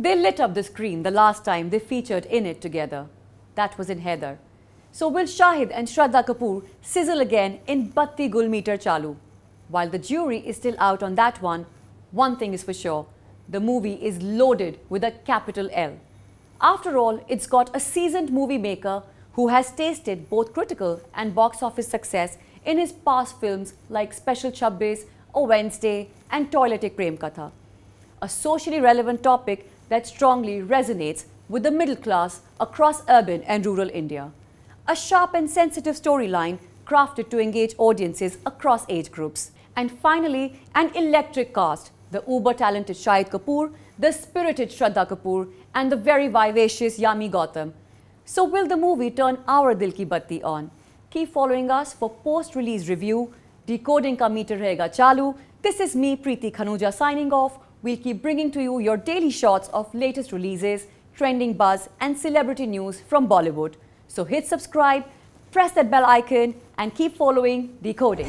They lit up the screen the last time they featured in it together. That was in Haider. So will Shahid and Shraddha Kapoor sizzle again in Batti Gul Meter Chalu? While the jury is still out on that one, one thing is for sure, the movie is loaded with a capital L. After all, it's got a seasoned movie maker who has tasted both critical and box office success in his past films like Special Chabbis, A Wednesday and Toilet Ek Prem Katha. A socially relevant topic that strongly resonates with the middle class across urban and rural India. A sharp and sensitive storyline crafted to engage audiences across age groups. And finally, an electric cast, the uber-talented Shahid Kapoor, the spirited Shraddha Kapoor and the very vivacious Yami Gautam. So will the movie turn our Dil Ki Batti on? Keep following us for post-release review. DKODING ka meter rahega chalu. This is me, Preeti Khanuja, signing off. We'll keep bringing to you your daily shots of latest releases, trending buzz and celebrity news from Bollywood. So hit subscribe, press that bell icon and keep following DKODING.